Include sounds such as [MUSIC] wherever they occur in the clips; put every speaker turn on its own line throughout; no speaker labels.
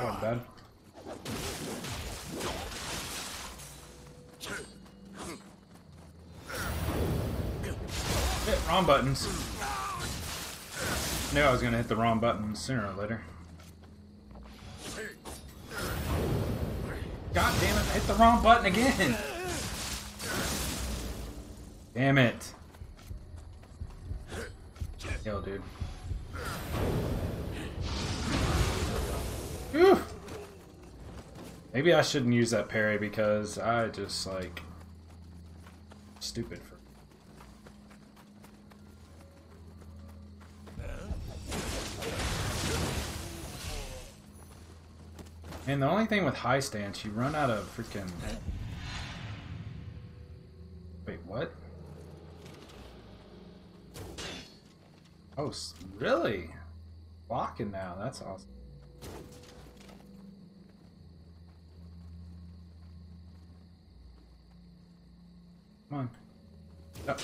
Come on, bud. Hit wrong buttons. Knew I was gonna hit the wrong button sooner or later. God damn it, I hit the wrong button again! Damn it. Yo, dude. Whew. Maybe I shouldn't use that parry because I just like stupid for And the only thing with high stance, you run out of freaking. Wait, what? Oh, really? Blocking now. That's awesome. Come on. Up.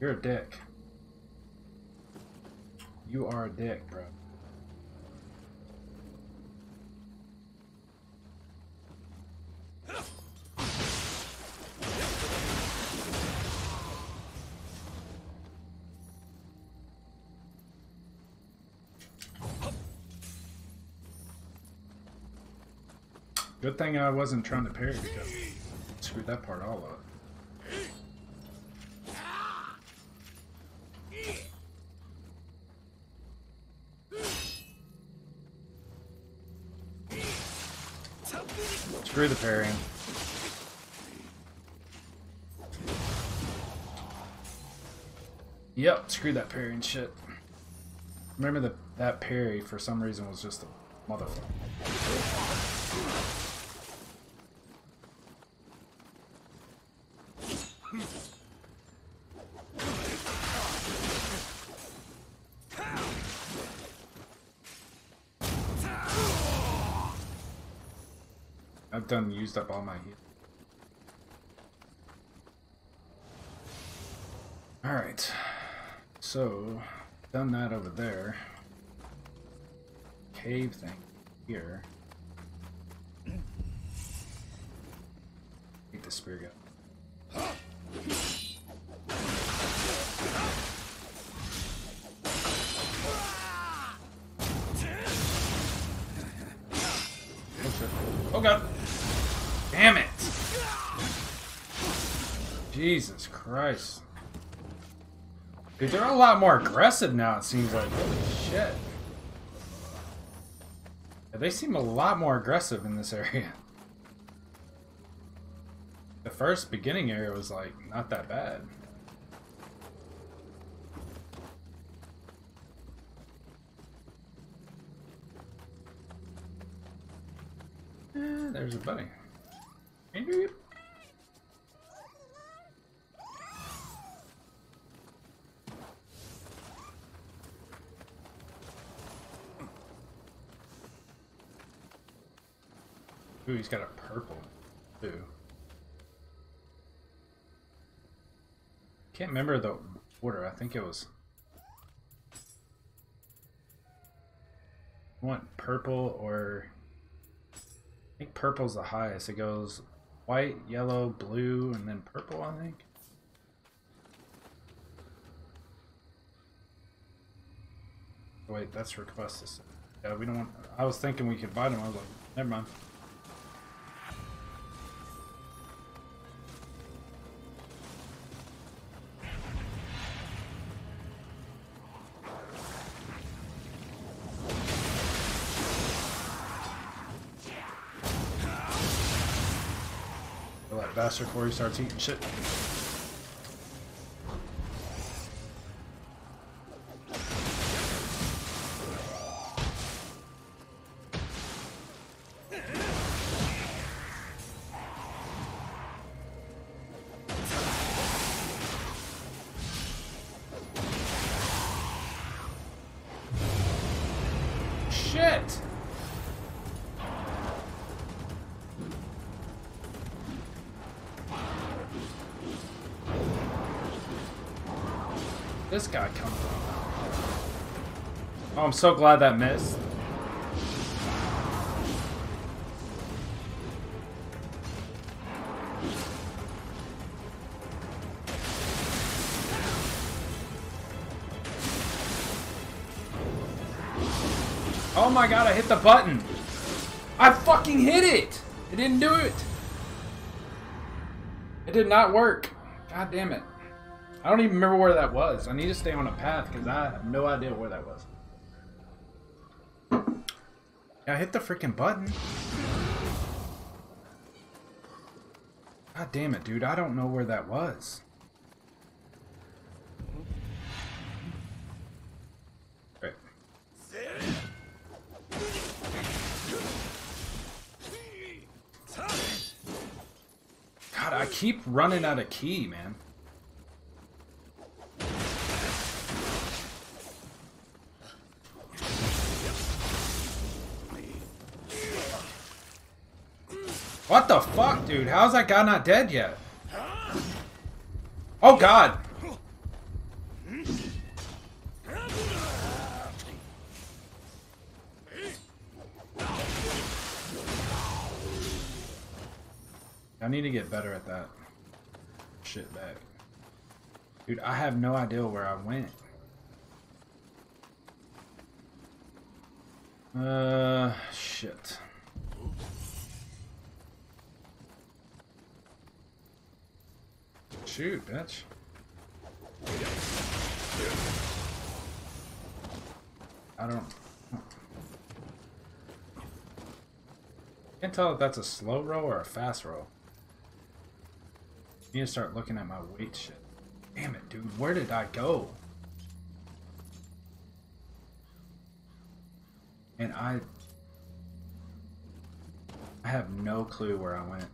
You're a dick. You are a dick, bro. Good thing I wasn't trying to parry because screwed that part all up. Screw the parrying. Yep, screw that parrying shit. Remember that that parry for some reason was just a motherfucker. Done used up all my heat. Alright. So, done that over there. Cave thing here. Take the spear gun. Oh god. Jesus Christ. Dude, they're a lot more aggressive now, it seems like. Holy shit. Yeah, They seem a lot more aggressive in this [LAUGHS] area. The first beginning area was like not that bad. Eh, there's a bunny. Ooh, he's got a purple. Ooh. Can't remember the order. I think it was. I want purple or. I think purple's the highest. It goes white, yellow, blue, and then purple, I think. Wait, that's requested. Yeah, we don't want. I was thinking we could buy them. I was like, never mind. Bastard before he starts eating. Shit! this guy come from? Oh, I'm so glad that missed. Oh my god, I hit the button! I fucking hit it! It didn't do it! It did not work. God damn it. I don't even remember where that was. I need to stay on a path because I have no idea where that was. I hit the freaking button. God damn it, dude. I don't know where that was. Right. God, I keep running out of Ki, man. What the fuck, dude? How's that guy not dead yet? Oh god! I need to get better at that shit back. Dude, I have no idea where I went. Uh, shit. Shoot, bitch. I don't... Can't tell if that's a slow roll or a fast roll. Need to start looking at my weight shit. Damn it, dude. Where did I go? And I... I have no clue where I went.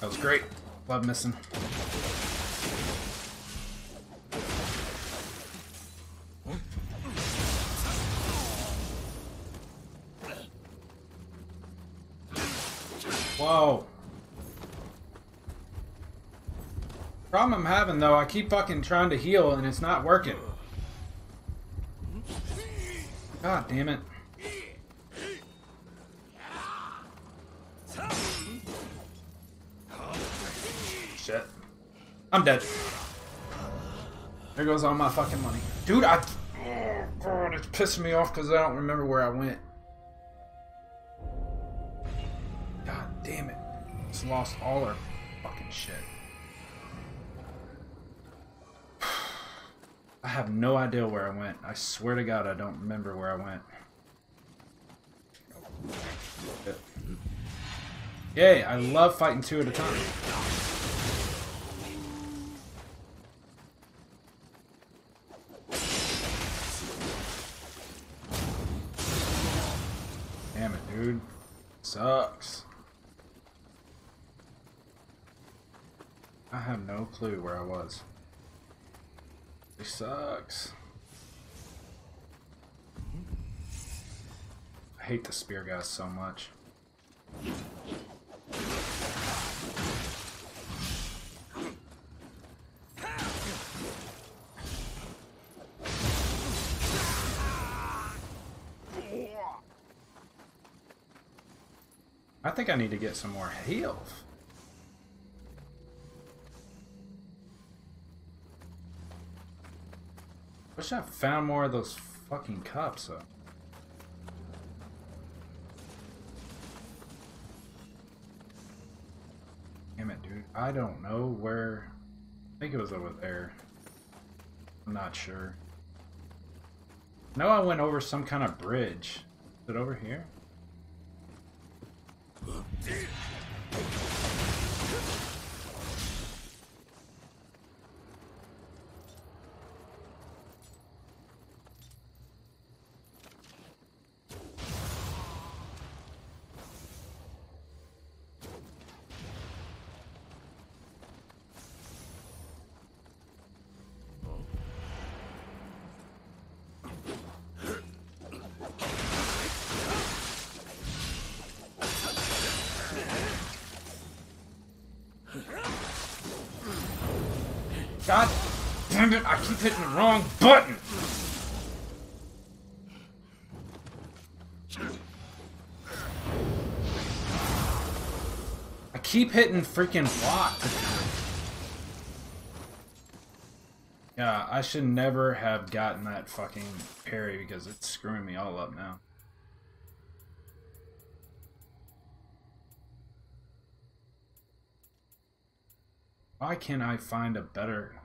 That was great. Love missing. Having though, I keep fucking trying to heal and it's not working. God damn it. Shit. I'm dead. There goes all my fucking money. Dude, I... Oh, God, it's pissing me off because I don't remember where I went. God damn it. Just lost all our have no idea where I went. I swear to God, I don't remember where I went. Yay, I love fighting two at a time. Damn it, dude. Sucks. I have no clue where I was. It sucks. I hate the spear guys so much. I think I need to get some more health. Wish I found more of those fucking cups though. Damn it, dude. I don't know where... I think it was over there. I'm not sure. No, I went over some kind of bridge. Is it over here? God damn it, I keep hitting the wrong button! I keep hitting freaking block. Yeah, I should never have gotten that fucking parry because it's screwing me all up now. Why can't I find a better...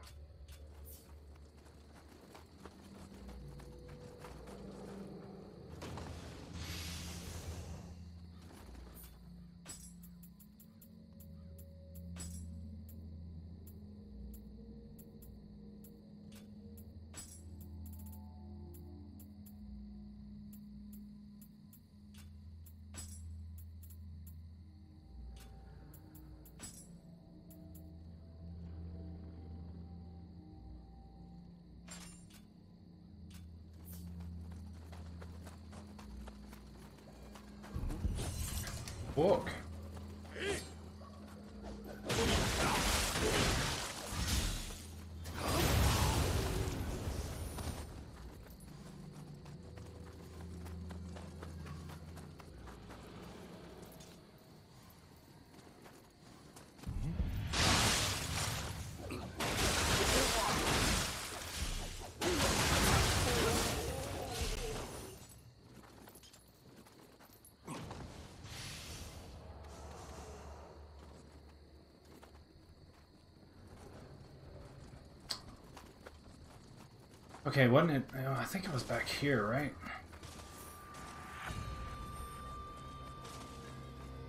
book. Okay, wasn't it? Oh, I think it was back here, right?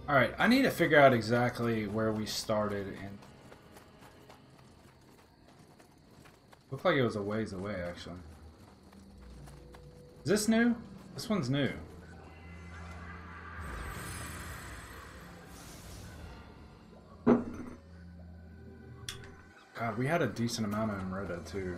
Alright, I need to figure out exactly where we started and... Looked like it was a ways away, actually. Is this new? This one's new. God, we had a decent amount of Amrita, too.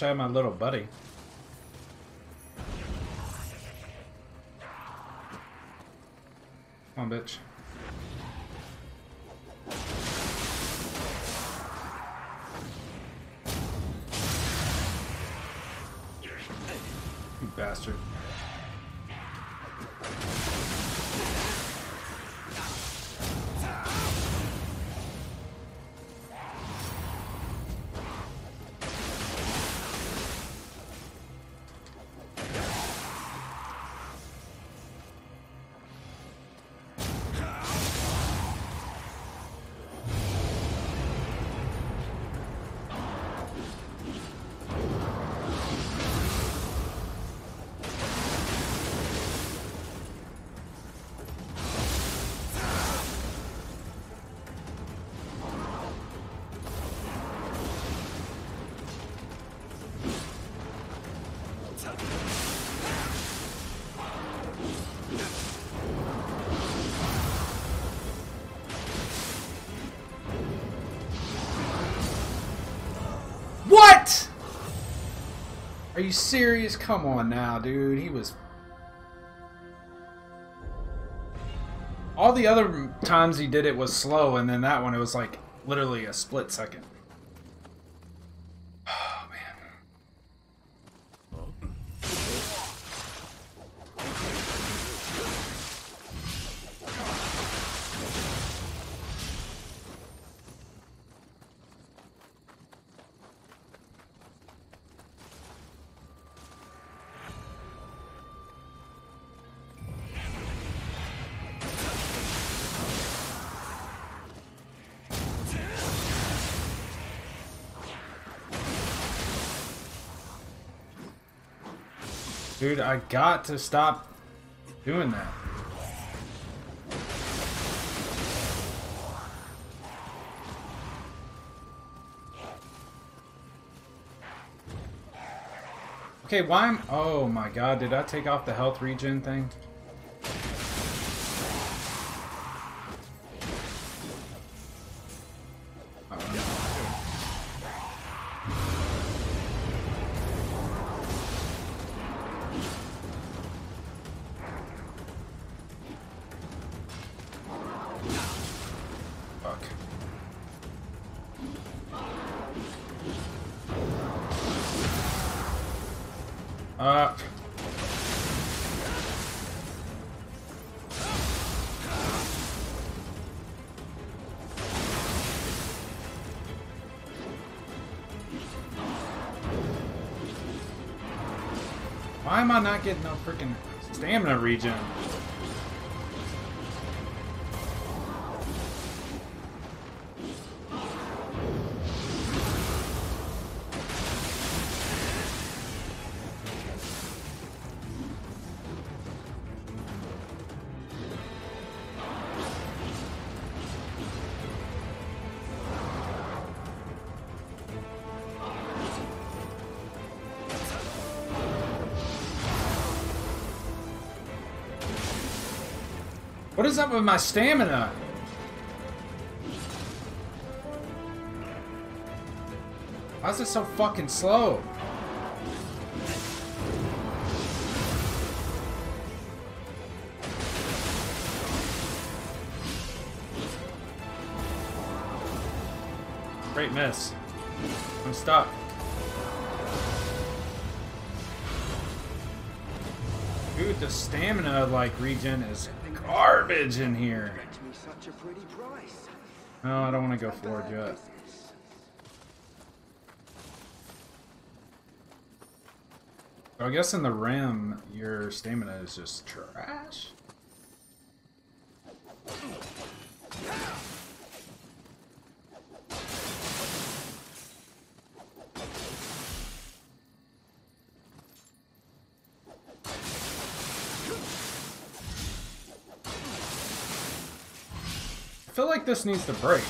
Wish I had my little buddy. Come on, bitch. Are you serious? Come on now, dude. He was... All the other times he did it was slow, and then that one, it was like literally a split second. Dude, I got to stop doing that. Okay, why am- Oh my god, did I take off the health regen thing? Why am I not getting no freaking stamina regen? What is up with my stamina? Why is it so fucking slow? Great miss. I'm stuck. Dude, the stamina like regen is garbage in here. No, I don't want to go forward yet. So I guess in the realm, your stamina is just trash. This needs to break.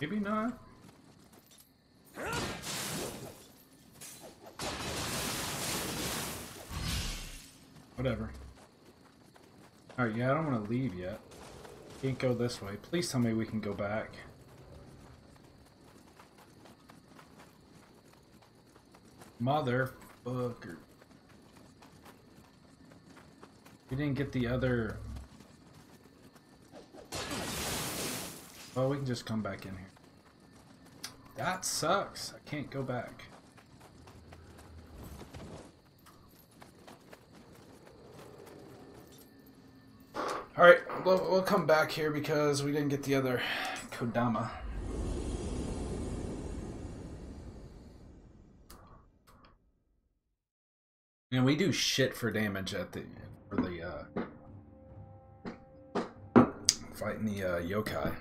Maybe not. Whatever. Alright, yeah, I don't want to leave yet. Can't go this way. Please tell me we can go back. Motherfucker. We didn't get the other... Well, we can just come back in here. That sucks. I can't go back. Alright, we'll, we'll come back here because we didn't get the other Kodama. And we do shit for damage at the for the uh fighting the uh, yokai.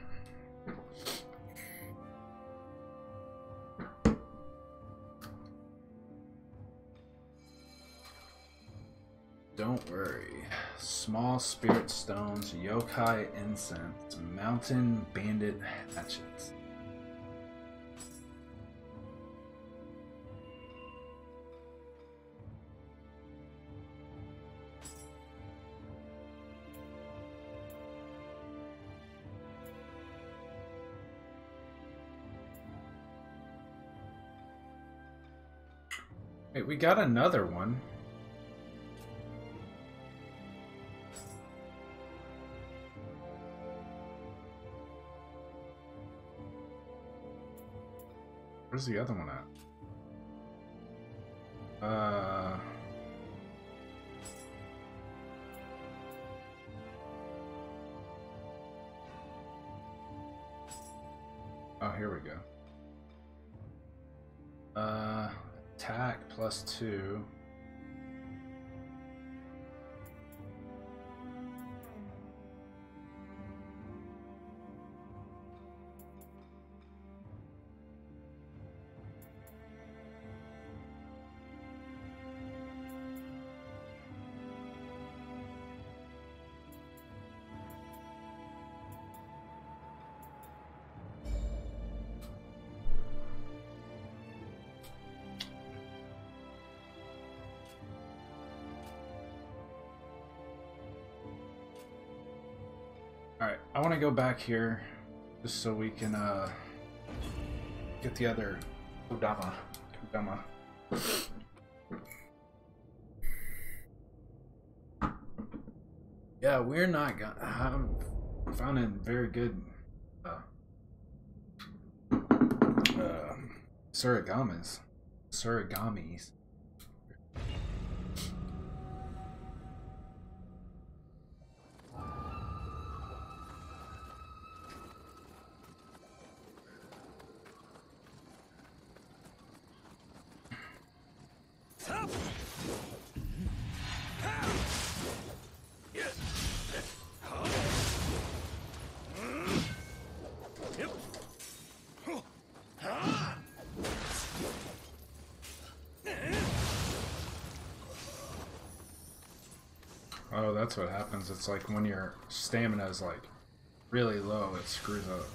Don't worry. Small spirit stones, yokai incense, mountain bandit hatchets. We got another one. Where's the other one at? Uh. Oh, here we go. Uh, attack plus two. Want to go back here just so we can uh, get the other Kodama. Kodama. Yeah, we're not gonna. I'm finding very good uh, uh, surrogamas. Surrogamis. Oh, that's what happens. It's like when your stamina is like really low, it screws up.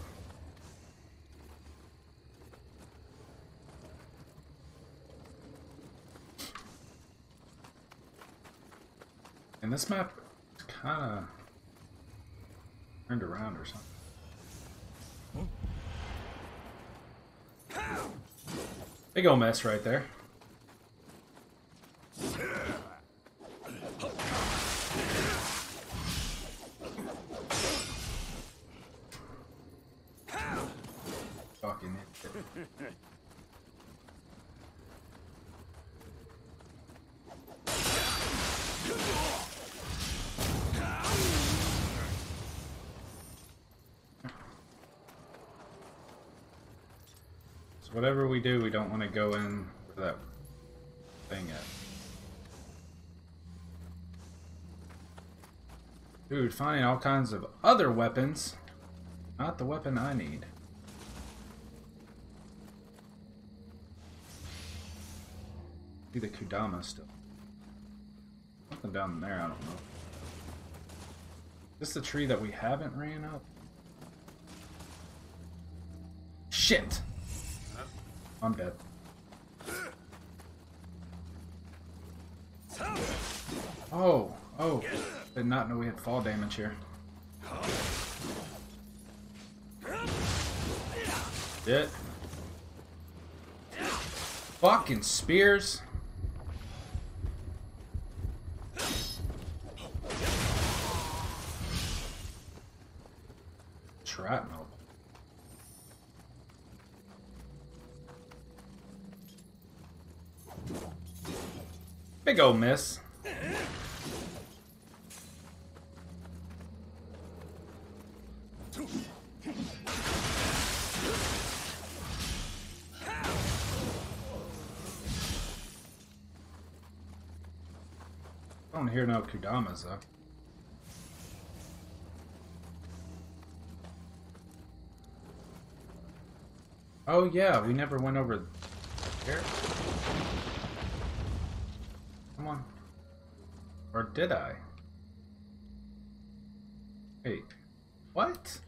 This map kind of turned around or something. Big ol' mess right there. Fucking it. So whatever we do, we don't want to go in for that thing yet. Dude, finding all kinds of other weapons. Not the weapon I need. See the Kodama still. Something down there, I don't know. Is this the tree that we haven't ran up? Shit! I'm dead. Oh, oh. Did not know we had fall damage here. Shit. Fucking spears. Big ol' miss. I don't hear no Kodamas though. Oh yeah, we never went over here. Or did I? Wait. What?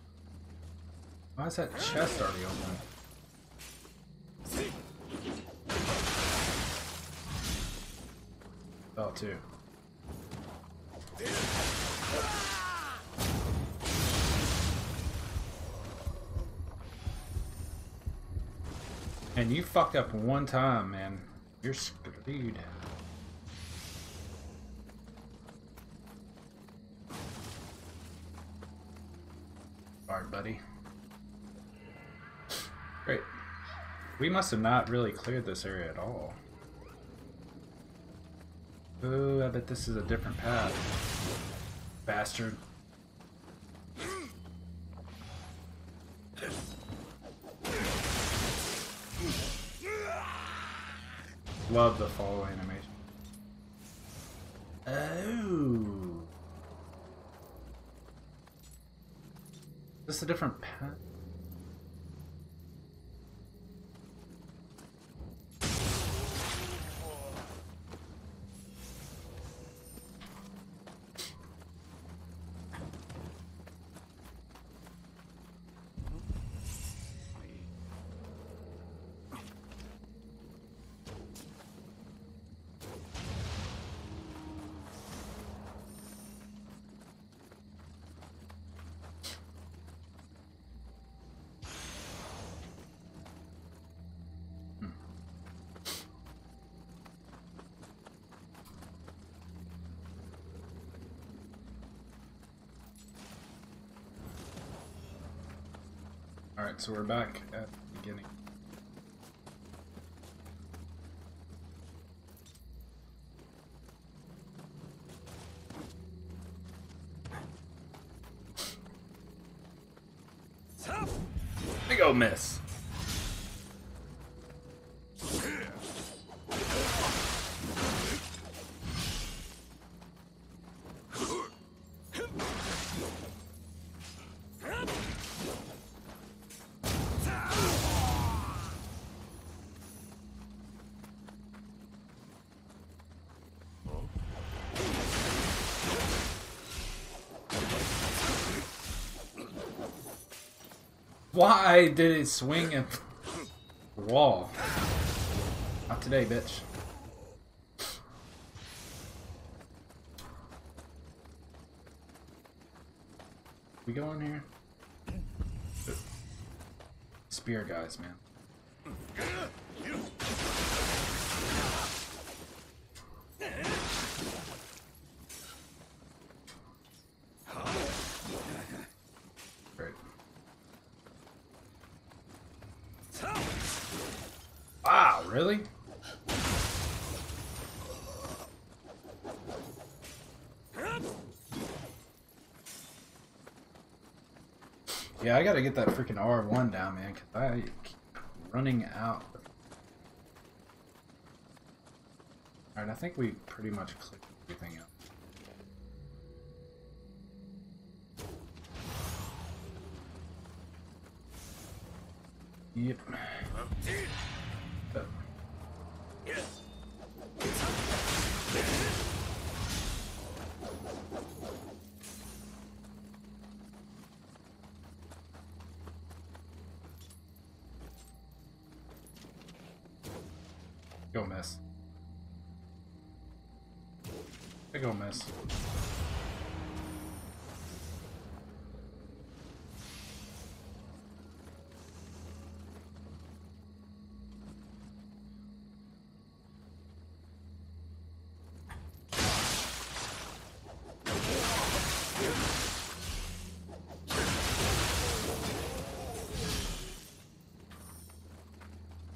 Why is that chest already open? Fell too. And you fucked up one time, man. You're screwed. We must have not really cleared this area at all. Ooh, I bet this is a different path. Bastard. Love the fall animation. Oh. Is this a different path? Alright, so we're back at the beginning. Big ol' miss. Why did it swing at the wall? Not today, bitch. We go in here? Spear guys, man. Great. Wow, really? Yeah, I gotta get that freaking R1 down, man, because I keep running out. Alright, I think we pretty much clicked everything out. Yep.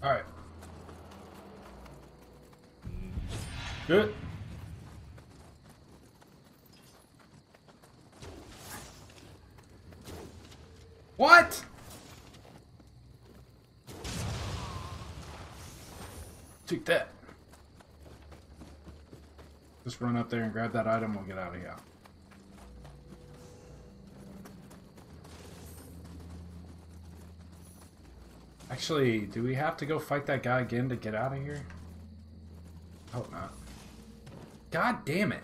Alright. Good. What? Take that. Just run up there and grab that item, we'll get out of here. Actually, do we have to go fight that guy again to get out of here? Hope not. God damn it.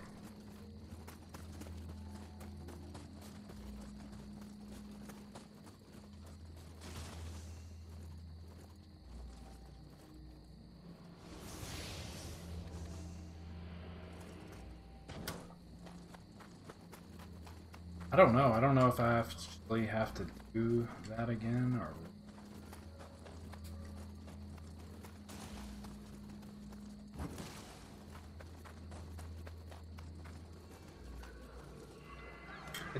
I don't know. I don't know if I actually have to do that again or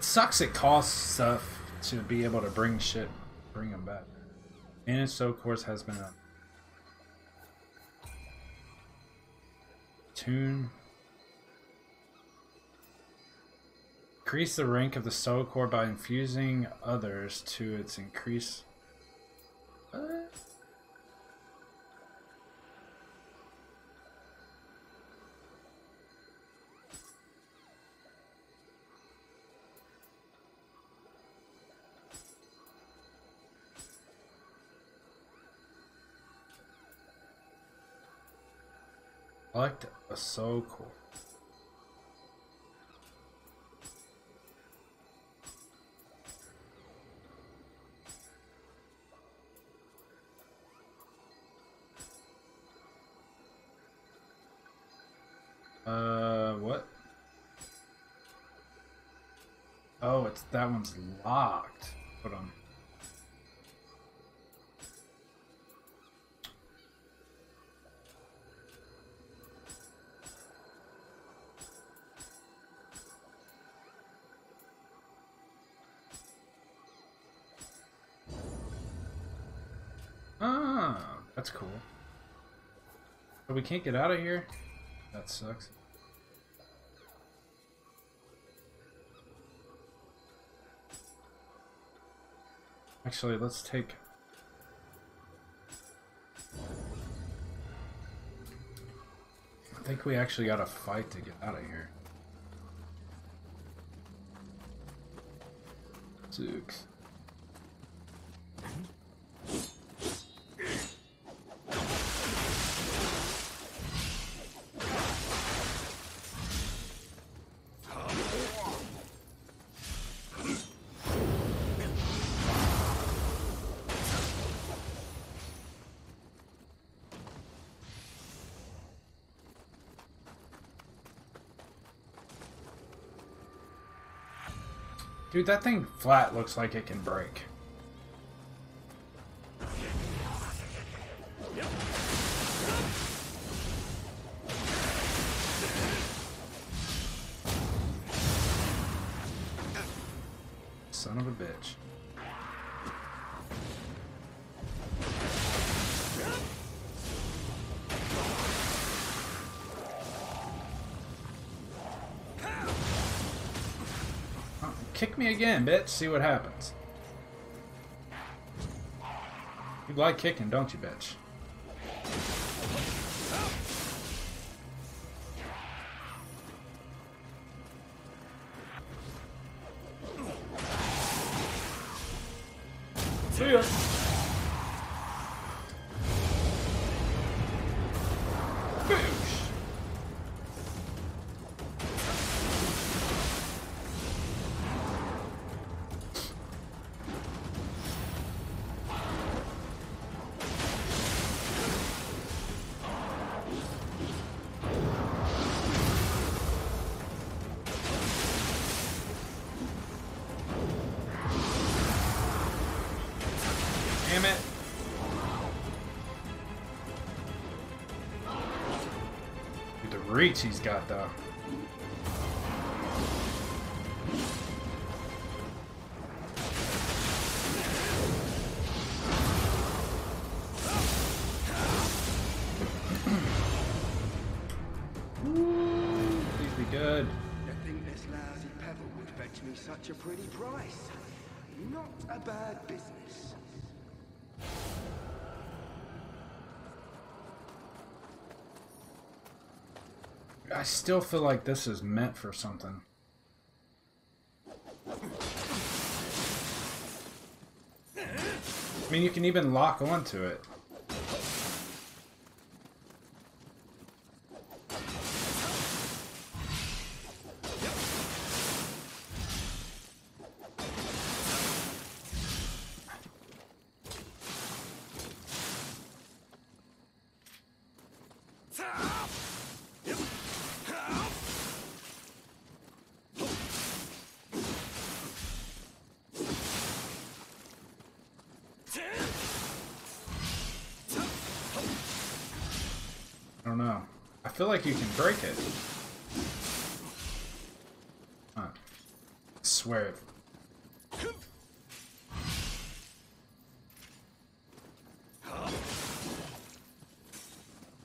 It sucks it costs stuff to be able to bring shit, bring them back. And so course has been a tune. Increase the rank of the Soul Core by infusing others to its increase. Collect a Soul Core. Uh, what? Oh, it's that one's locked. Hold on. That's cool. But we can't get out of here? That sucks. Actually, let's take... I think we actually gotta fight to get out of here. Zooks. Dude, that thing flat looks like it can break. Kick me again, bitch. See what happens. You like kicking, don't you, bitch? Reach he's got though. Please be good.
This lousy pebble would fetch me such a pretty price. Not a bad business.
I still feel like this is meant for something. I mean, you can even lock onto it.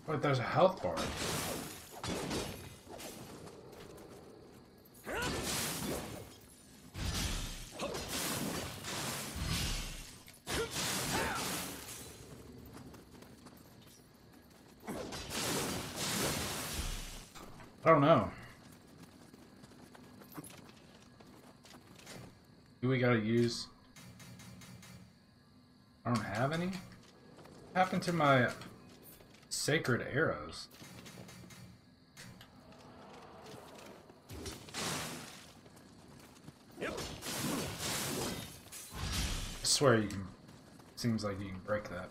Wait, there's a health bar. I don't know. Do we gotta use? I don't have any. What happened to my sacred arrows? I swear you can. Seems like you can break that.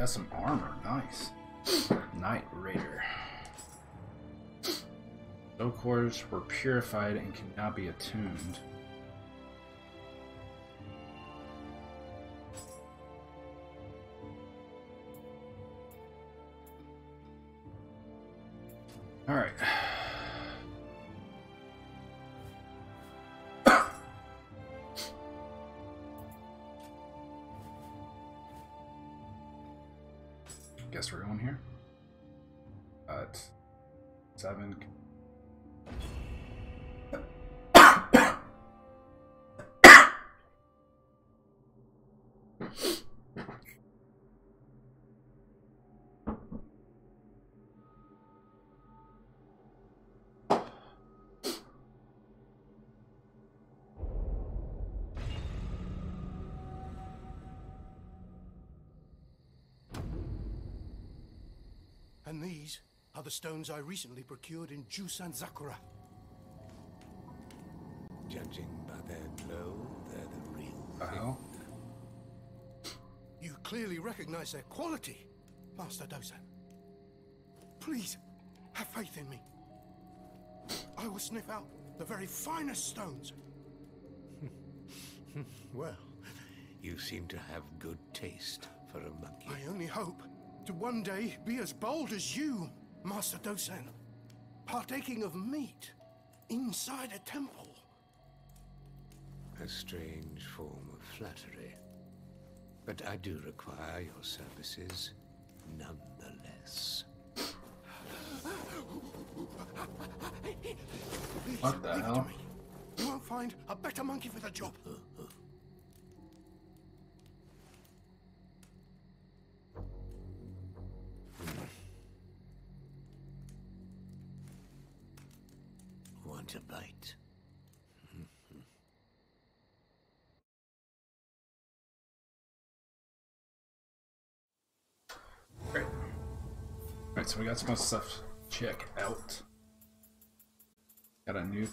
Got some armor. Nice. Knight Raider. Soul cores were purified and cannot be attuned.
And these are the stones I recently procured in Jusan Zakura.
Judging by their glow, they're the real
The hell?
You clearly recognize their quality, Master Dosan. Please, have faith in me. I will sniff out the very finest stones. [LAUGHS]
Well, you seem to have good taste for a monkey.
I only hope to one day be as bold as you, Master Dosan. Partaking of meat inside a temple.
A strange form of flattery. But I do require your services nonetheless.
What the hell?
You won't find a better monkey for the job.
Uh-huh. So we got some stuff to check out. Got a new